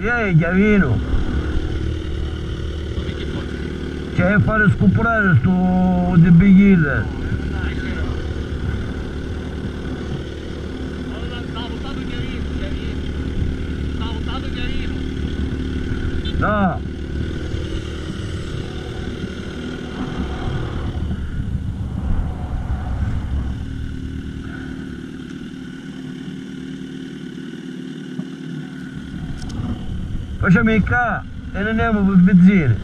e aí, já vino? Já é para os comprados tu de beguida. Tá voltado o Guerino, Tá voltado o Guerino. Não. Ó Jamaica, eu é não lembro, vou dizer.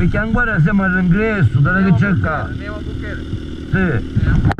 perché ancora siamo all'ingresso della ricerca. Andiamo a Buchele. Sì.